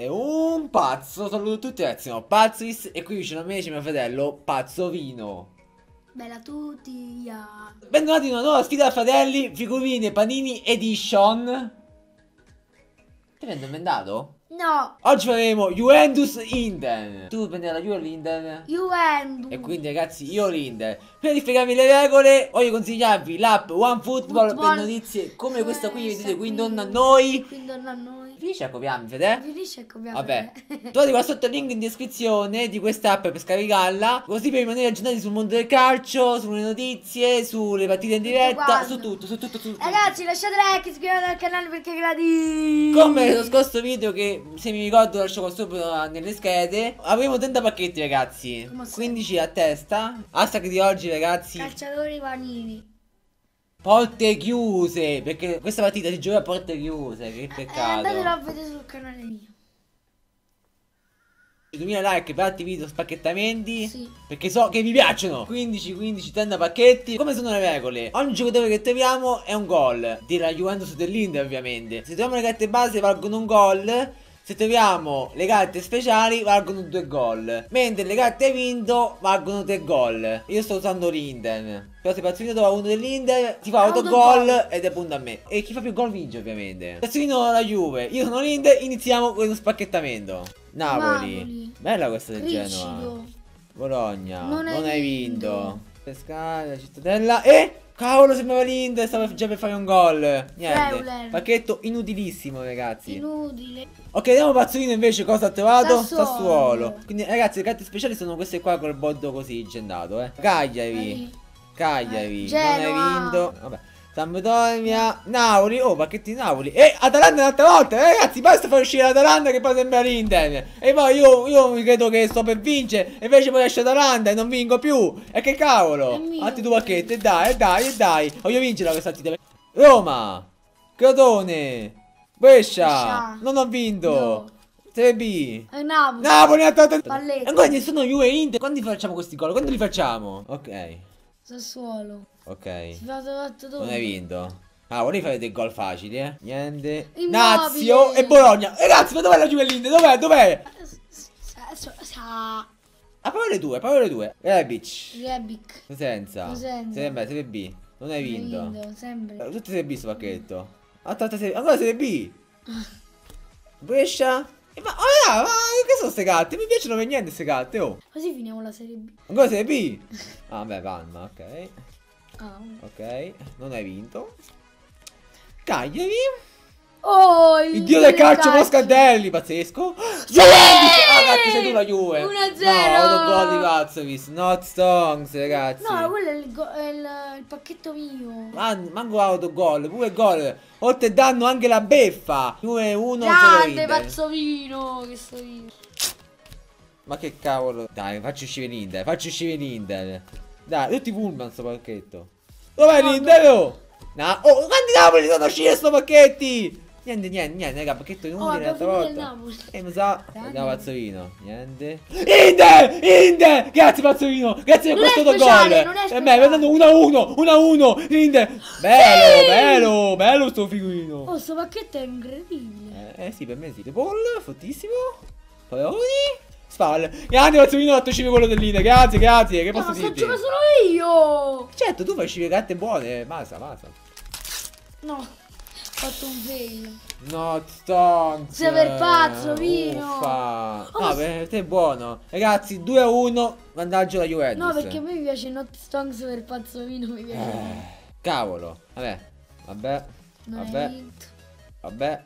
è un pazzo. Saluto tutti ragazzi, sono Pazzis e qui vicino a me c'è mio fratello Pazzovino. Bella a tutti. ya. Bentornati in una nuova sfida da fratelli, figurine Panini Edition. Ti vendo bendato? No, Oggi faremo Juventus Inden. Tu prenderai la Juve o l'Inden? Juventus. E quindi ragazzi io Prima di spiegarvi le regole Voglio consigliarvi l'app OneFootball Football. per notizie come questa qui Questa vedete qui intorno a noi Qui intorno a noi. Finisce a copiarmi Fede? Finisce e copiamo. Vabbè Trovate qua sotto il link in descrizione di quest'app per scaricarla Così per rimanere aggiornati sul mondo del calcio Sulle notizie Sulle partite in diretta. Su tutto Su tutto su tutto Ragazzi, lasciate like, iscrivetevi al canale perché è gratis. Come lo scorso video che se mi ricordo lascio qua sopra nelle schede Avremo 30 pacchetti ragazzi Come sempre. 15 a testa Hashtag di oggi ragazzi Calciatori vanini. Porte chiuse Perché questa partita si gioca a porte chiuse Che Eh, peccato andatelo a vedere sul canale mio. 2000 like per altri video spacchettamenti Sì. Perché so che vi piacciono 15, 15, 30 pacchetti Come sono le regole? Ogni giocatore che troviamo è un gol Della Juventus dell'Inter ovviamente Se troviamo le carte base valgono un gol se troviamo le carte speciali valgono due gol Mentre le carte vinto valgono tre gol Io sto usando l'Inder Però se Pazzolino trova uno dell'Inder Si fa Autogol. autogol ed è punto a me E chi fa più gol vince ovviamente Pazzolino la Juve Io sono l'Inder Iniziamo con lo spacchettamento Napoli, Napoli. Bella questa del Genoa Cricido. Bologna, Non non, hai hai vinto. vinto. Pescara, Cittadella e cavolo sembrava l'Inter, stava già per fare un gol. Niente. Freuler. Pacchetto inutilissimo, ragazzi. Inutile. ok, vediamo Pazzolino invece cosa ha trovato. Sassuolo. Quindi ragazzi, le carte speciali sono queste qua col bordo così gendato, eh. Cagliari. Cagliari, Eh, non hai vinto. Vabbè. Sampdoria, Napoli, oh pacchetti Napoli E Atalanta un'altra volta, eh, ragazzi basta far uscire l'Atalanta che poi sembra l'Inter E poi io, io mi credo che sto per vincere E invece poi esce l'Atalanta e non vinco più E che cavolo. Altri due pacchetti, dai, e dai, e dai Voglio vincere questa partita Roma Crotone Brescia. Non ho vinto No. Serie B E Napoli. Napoli Palletti. Ancora nessuno Juve e Inter Quando facciamo questi gol? Quando li facciamo? Ok Sassuolo. Ok non hai vinto? Ah, volevi fare dei gol facili, eh? Niente. Immobile. Nazio e Bologna. Ragazzi, ma dov'è la Juve e l'Inter? Dov'è? Dov'è? Ah, proprio le due, proprio le due. Rebic. Rebic. Presenza. Presenza. Serie B, Serie B. Non hai vinto. Vinto, sempre. Eh, Tutte Serie B sto pacchetto. Aspetta, serie... Ancora Serie B. Brescia. Eh, Ma, oh, ma che sono queste carte? Mi piacciono per niente queste carte, oh. Così finiamo la Serie B. Ancora Serie B. Ah, beh, Vanna, ok. Ah. Ok. Non hai vinto. Cagliari. Oh, Il dio del calcio Moscardelli, pazzesco. Juventus! Ah, cazzo, sei tu la Juve. 1-0. No, autogol di Pazzovis. Not songs, ragazzi. No, quello è il, il, il pacchetto mio. Man- manco autogol, pure gol. Oltre danno anche la beffa. 2-1 Grande pazzovino che sto io. Ma che cavolo. Dai, faccio uscire l'Inter. Faccio uscire l'Inter. Dai, tutti pullman sto pacchetto. Dov'è No, l'Inter? Oh, no. oh, quanti Napoli sono usciti sto pacchetti? Niente, niente, niente, raga, pacchetto Oh, inutile abbiamo l'altra volta. E mi sa, andiamo Pazzolino. Niente. Inter! Inter! Grazie Pazzolino! Grazie per questo gol! E beh, vedendo 1 a 1, 1 a 1, Inter! Bello, bello, bello sto figurino. Oh, sto pacchetto è incredibile. Eh, eh sì, per me sì. Paul, fortissimo. Palloni. Spalle. Grande Pazzolino, ha fatto uscire quello dell'Inter. Grazie, grazie. Che No, posso ma sto dirti? giocando solo io. Certo, tu fai uscire carte buone. Basta, basta. No, ho fatto un fail. Not stonks. Sei per pazzo, Vino. Uffa. Oh, no, ma- per te è buono. Ragazzi, 2 a 1. Vantaggio la Juventus. No, perché a me piace Not Stonks per pazzovino, mi piace. Eh, cavolo. Vabbè. Vabbè. Non Vabbè. Vabbè.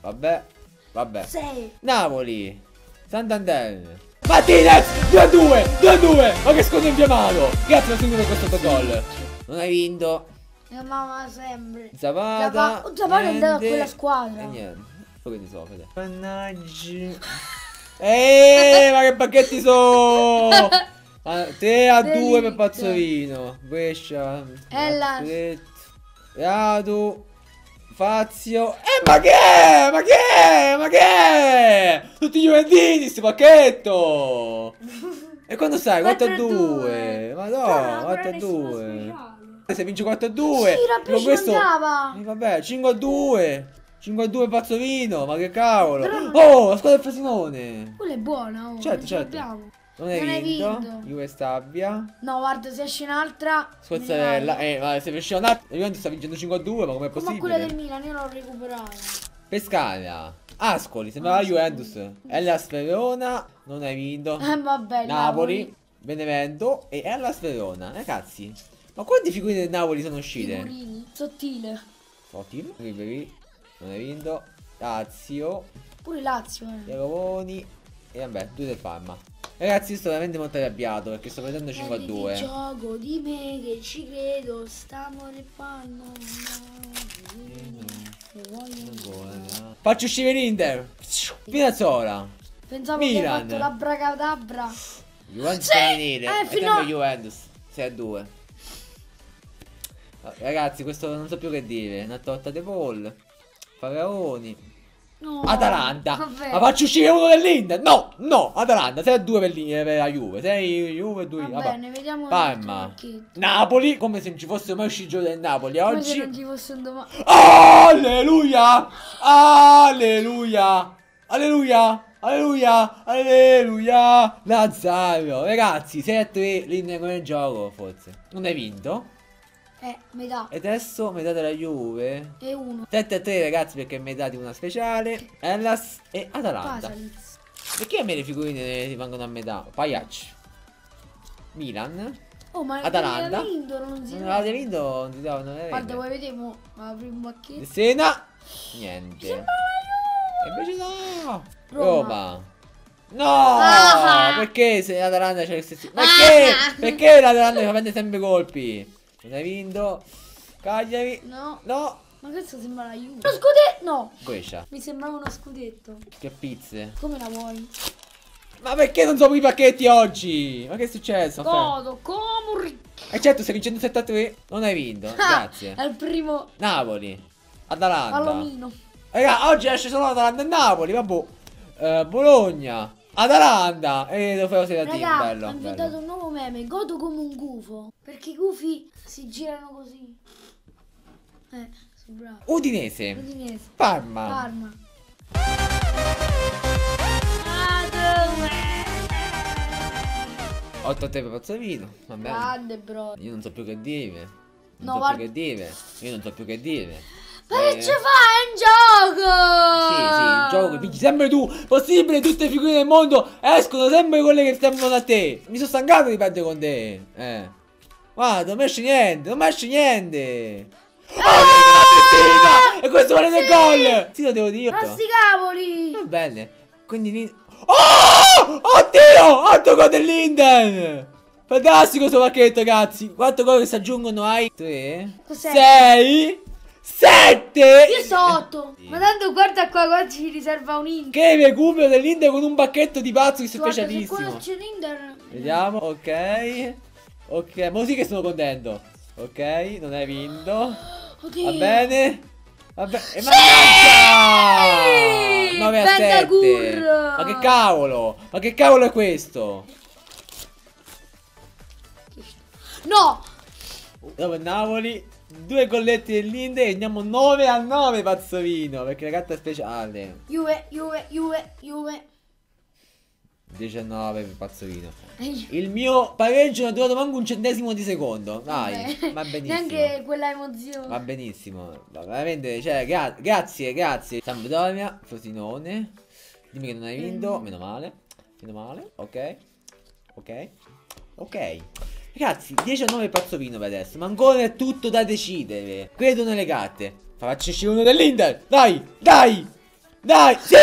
Vabbè. Vabbè. Sei. Napoli. Santander. Martinez 2 a 2. 2 a 2. Ma che scontro infiammato. Grazie per questo autogol. Non hai vinto. Mia mamma sempre. Zapata. Zapa- Zapata è andato a quella squadra. E niente. Poi che ne so, Fede. Mannaggia. Eeeh, ma che pacchetti sono? 3 a 2 per. Pazzolino. Brescia. Madrid, Radu. Fazio. Eh, ma che è? Ma che è? Ma che è? Tutti i Juventini, sto pacchetto. E quando sai? 4 a 2. Ma no, 4 a 2. Se vince 4 a 2. Sì, con questo... andava. Eh, vabbè, 5 a 2. 5 a 2 Pazzolino, ma che cavolo. Però Oh, la squadra del Frosinone. Quella è buona, oh. Certo, certo. l'abbiamo. Non hai Non hai vinto. vinto. Juve Stabia. No, guarda, se esce un'altra... Ne Eh, ma se riesce un attimo. La Juventus sta vincendo 5 a 2, ma com'è vado. Come quella del possibile? Milan, io l'ho recuperata. Pescara. Ascoli, sembrava Juventus. Hellas Verona. Non hai vinto. Eh, vabbè, Napoli. Benevento. E Hellas Verona. Ragazzi. Ma quante figurine del Napoli sono uscite? Figurini. Sottile. Sotil. Ribery. Non hai vinto. Lazio. Pure Lazio, eh. Iarovoni. E vabbè, due del Parma. Ragazzi, io sto veramente molto arrabbiato perché sto perdendo 5 a Prendi 2. di gioco di me che ci credo, stiamo nel panno. Faccio uscire l'Inter. Pinazzola. Pensavo Milan. che hai fatto l'abracadabra. Juventus Sì, femminile. eh, fino a- Juventus. 6 a 2. Ragazzi, questo non so più che dire. Una torta de Paul. Faraoni. No. Atalanta. Vabbè. Ma faccio uscire uno dell'Inter. No, no. Atalanta. 6 a 2 per, per la Juve. 6 Juve 2. Va bene, vediamo un Parma. altro pacchetto. Napoli. Come se non ci fosse mai uscito il del Napoli Come se oggi. non ci fosse un domani. Alleluia! Alleluia! Alleluia! Alleluia! Alleluia! Lazzaro! Ragazzi, 6 a 3 linea come gioco, forse. Non hai vinto? Eh, metà. E adesso metà della Juve. E uno. 7 a 3 ragazzi perché è metà di una speciale. Hellas e Atalanta. Pasaliz. Perché a me le figurine rimangono a metà? Pagliacci. Milan. Oh, ma Atalanta. non si Non vede. avete vinto? Non ti davano le Guarda, vuoi vedere? mo? Apri un pacchetto. Sena. Niente. E invece no. Roma. Roma. No! Ah. Perché se l'Atalanta c'è il stesso. Perché? Ah. Perché l'Atalanta fa sempre colpi? Non hai vinto. Cagliari. No. No. Ma questo sembra la Juve. Uno scudetto? No. Brescia. Mi sembrava uno scudetto. Che pizze. Come la vuoi? Ma perché non sono i pacchetti oggi? Ma che è successo? Godo, come un ricco. E certo, stai vincendo 7 a 3. Non hai vinto. Grazie. È il primo Napoli. Atalanta. pallomino. Raga, oggi esce solo Atalanta e Napoli, vabbè. Eh, Bologna. Atalanta. E lo farò da team, bello. ho inventato bello. un nuovo meme. Godo come un gufo. Perché i gufi si girano così. Eh, sono bravo. Udinese. Udinese. Parma. Parma. Ah, 8 a 3 per Pazzolino. Va bene. Grande, bro. Io non so più che dire. Non No, so più che dire. Io non so più che dire. Ma che Eh, ci fai? È un gioco! Sì, sì, il gioco che vinci sempre tu. Possibile, tutte le figure del mondo escono sempre quelle che stanno da te. Mi sono stancato di perdere con te. Eh. Guarda, non mi esce niente, non mi esce niente. Oh, grande E questo vale del gol! Sì, lo devo dire. Ma sti cavoli! Va bene. Quindi. Oh! Oddio! 8 gol dell'Inter! Fantastico questo pacchetto, ragazzi. Quanto gol che si aggiungono ai 3, Cos'è? 6, 7. Io so 8. Ma tanto guarda qua, qua ci riserva un Inter. Che recupero dell'Inter con un pacchetto di pazzo che Guarda, se qua specialissimo. c'è un. Vediamo, ok. Ok, ma sì che sono contento. Ok, non hai vinto. Oddio. Va bene. Vabbè, e mannaggia! Sì! 9 a 7. Bentagur! Ma che cavolo? Ma che cavolo è questo? No! Dopo il Napoli, due colletti dell'Inter e andiamo 9 a 9 Pazzolino, perché la carta è speciale. Juve, Juve, Juve, Juve. 19 per Pazzolino. Il mio pareggio non è durato manco un centesimo di secondo. Dai, Vabbè. va benissimo. Neanche quella emozione. Va benissimo. Va veramente, cioè, gra- grazie, grazie. Sampdoria, Frosinone. Dimmi che non hai vinto. Meno male. Meno male. Ok. Ok. Ok. Ragazzi, 19 Pazzolino per adesso. Ma ancora è tutto da decidere. Credo nelle carte. Faccio uscire uno dell'Inter. Dai, dai. Dai. Sì!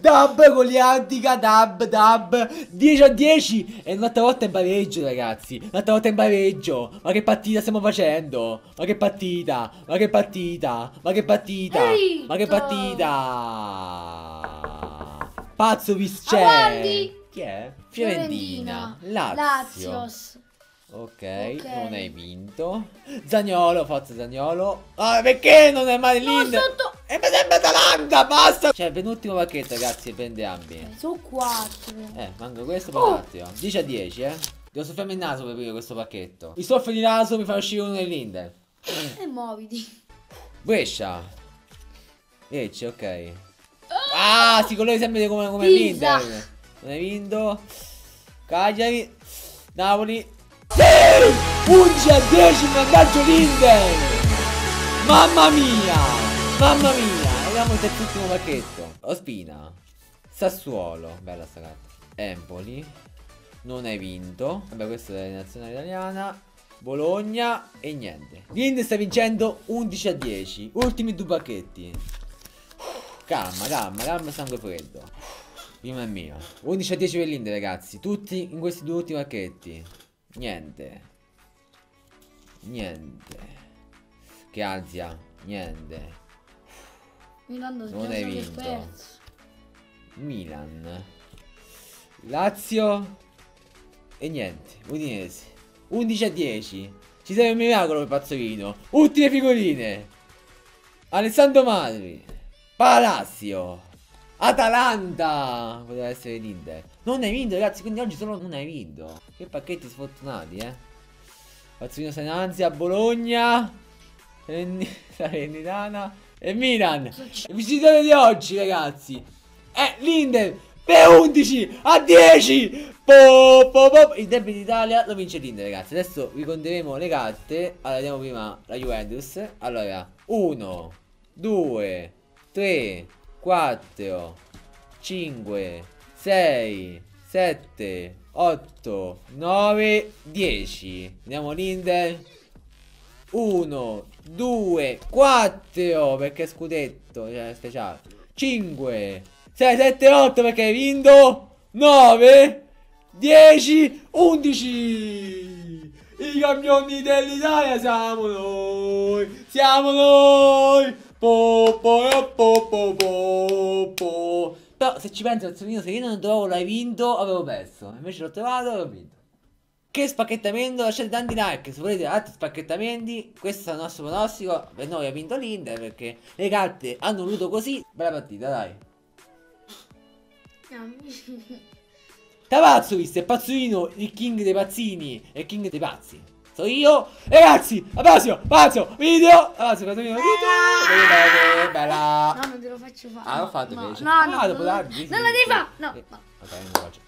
Dab con gli antica, dab, dab 10 a 10 E un'altra volta in pareggio ragazzi Un'altra volta in pareggio Ma che partita stiamo facendo Ma che partita Ma che partita Ma che partita Ma che partita Pazzo Viscè Avanti. Chi è? Fiorentina Lazio Lazios. Ok, Ok. non hai vinto. Zagnolo, forza Zagnolo. Ah, perché non è mai No, l'Inter? sotto. E mi sembra Atalanta, basta. Cioè, penultimo pacchetto, ragazzi, prende ambi. Sono 4. Eh, manca questo poi Oh. l'altro. 10 a 10, eh. Devo soffiarmi il naso per aprire questo pacchetto. Mi soffio di naso, mi fa uscire uno dell'Inter. E muoviti. Brescia. Lecce, ok. Ah, si colori sempre come, come Pisa. Non hai vinto. Cagliari. Napoli. Sì! 11 a 10 vantaggio l'Inter. Mamma mia. Mamma mia. Vediamo il terzultimo pacchetto. Ospina. Sassuolo. Bella sta carta. Empoli. Non hai vinto. Vabbè, questa è la nazionale italiana. Bologna e niente. L'Inter sta vincendo 11 a 10. Ultimi due pacchetti. Calma, calma, calma, sangue freddo. Prima è mio. 11 a 10 per l'Inter, ragazzi. Tutti in questi due ultimi pacchetti. Niente. Niente. Che ansia. Niente. Milano Non hai vinto. perso. Milan. Lazio. E niente. Udinese. 11 a 10. Ci serve un miracolo per Pazzolino. Ultime figurine. Alessandro Madri. Palacio. Atalanta. Poteva essere l'Inter. Non hai vinto, ragazzi. Quindi oggi solo non hai vinto. Che pacchetti sfortunati, eh. Pazzolino Sananzia. Bologna. Salernitana. E Milan. Il vincitore di oggi, ragazzi. È l'Inter. Per 11 a 10. Po, po, po. Il derby d'Italia lo vince l'Inter, ragazzi. Adesso vi conteremo le carte. Allora, vediamo prima la Juventus. Allora, 1, 2, 3, 4, 5, 6, 7, 8, 9, 10. Vediamo l'Inter. 1, 2, 4 perché scudetto, cioè speciale. 5, 6, 7, 8 perché hai vinto. 9, 10, 11. I campioni dell'Italia siamo noi. Siamo noi. Po, po, po, po, po, po. Però se ci pensi, Azzolino, se io non trovo l'hai vinto, avevo perso. Invece l'ho trovato e ho vinto. Che spacchettamento, lasciate tanti like se volete altri spacchettamenti. Questo è il nostro pronostico. Per noi ha vinto l'Inter perché le carte hanno voluto così. Bella partita, dai. Tavazzo visto, è Pazzolino, il king dei pazzini e il king dei pazzi. Sono io. Ragazzi, a prossimo, pazzo, video. Pazzo, Pazzolino, video. Bene, bella. No, non te lo faccio fare. Ah, l'ho fatto no, invece. No, Ah, no, dopo no, sì, non lo devi fare. No, Eh, no. Ok, non lo faccio.